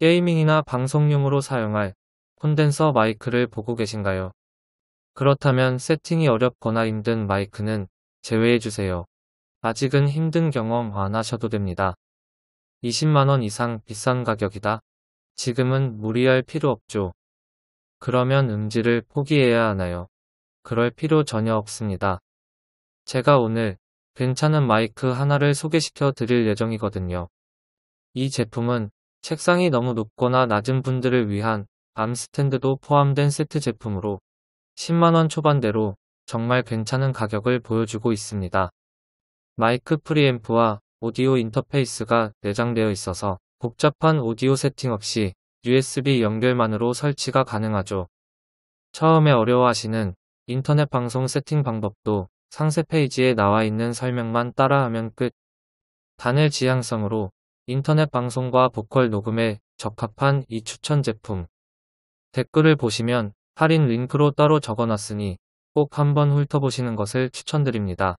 게이밍이나 방송용으로 사용할 콘덴서 마이크를 보고 계신가요? 그렇다면 세팅이 어렵거나 힘든 마이크는 제외해주세요. 아직은 힘든 경험 안 하셔도 됩니다. 20만원 이상 비싼 가격이다. 지금은 무리할 필요 없죠. 그러면 음질을 포기해야 하나요? 그럴 필요 전혀 없습니다. 제가 오늘 괜찮은 마이크 하나를 소개시켜 드릴 예정이거든요. 이 제품은 책상이 너무 높거나 낮은 분들을 위한 arm stand도 포함된 세트 제품으로 10만원 초반대로 정말 괜찮은 가격을 보여주고 있습니다. 마이크 프리앰프와 오디오 인터페이스가 내장되어 있어서 복잡한 오디오 세팅 없이 USB 연결만으로 설치가 가능하죠. 처음에 어려워하시는 인터넷 방송 세팅 방법도 상세 페이지에 나와 있는 설명만 따라하면 끝. 단일 지향성으로 인터넷 방송과 보컬 녹음에 적합한 이 추천 제품. 댓글을 보시면 할인 링크로 따로 적어놨으니 꼭 한번 훑어보시는 것을 추천드립니다.